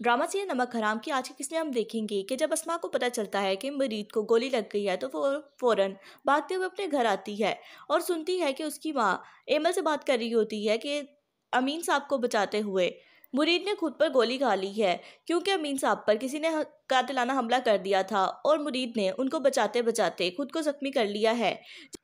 Drama serial नमक हराम की। आज की किस्में हम देखेंगे कि जब असमा को पता चलता है कि मरीद को गोली लग गई है तो वो फ़ौरन भागते हुए अपने घर आती है और सुनती है कि उसकी माँ एमल से बात कर रही होती है कि अमीन साहब को बचाते हुए मुरीद ने खुद पर गोली खा ली है, क्योंकि अमीन साहब पर किसी ने कातिलाना हमला कर दिया था और मुरीद ने उनको बचाते बचाते खुद को जख्मी कर लिया है।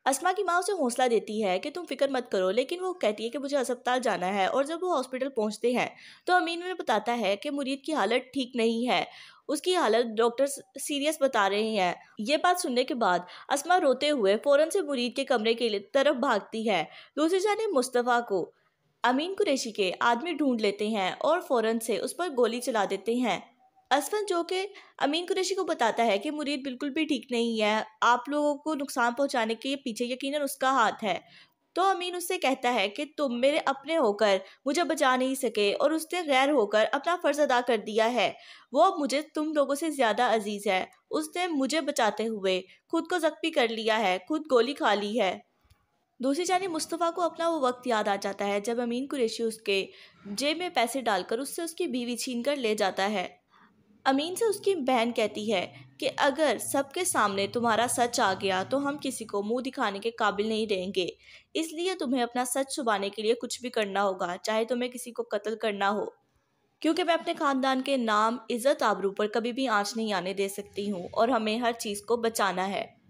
असमा की माँ उसे हौसला देती है कि तुम फ़िक्र मत करो, लेकिन वो कहती है कि मुझे अस्पताल जाना है और जब वो हॉस्पिटल पहुँचते हैं तो अमीन उन्हें बताता है कि मुरीद की हालत ठीक नहीं है। उसकी हालत डॉक्टर सीरियस बता रहे हैं। ये बात सुनने के बाद असमा रोते हुए फ़ौरन से मुरीद के कमरे के तरफ़ भागती है। दूसरी जाने मुस्तफ़ा को अमीन कुरैशी के आदमी ढूंढ लेते हैं और फ़ौरन से उस पर गोली चला देते हैं। असफन जो कि अमीन कुरैशी को बताता है कि मुरीद बिल्कुल भी ठीक नहीं है। आप लोगों को नुकसान पहुँचाने के पीछे यकीनन उसका हाथ है। तो अमीन उससे कहता है कि तुम मेरे अपने होकर मुझे बचा नहीं सके और उसने गैर होकर अपना फ़र्ज़ अदा कर दिया है। वो अब मुझे तुम लोगों से ज़्यादा अज़ीज़ है। उसने मुझे बचाते हुए खुद को जख्मी कर लिया है, खुद गोली खा ली है। दूसरी जानी मुस्तफ़ा को अपना वो वक्त याद आ जाता है जब अमीन कुरेशी उसके जेब में पैसे डालकर उससे उसकी बीवी छीन कर ले जाता है। अमीन से उसकी बहन कहती है कि, अगर सबके सामने तुम्हारा सच आ गया तो हम किसी को मुँह दिखाने के काबिल नहीं रहेंगे। इसलिए तुम्हें अपना सच छुपाने के लिए कुछ भी करना होगा, चाहे तुम्हें किसी को कत्ल करना हो। क्योंकि मैं अपने ख़ानदान के नाम इज़्ज़त आबरू पर कभी भी आँच नहीं आने दे सकती हूँ और हमें हर चीज़ को बचाना है।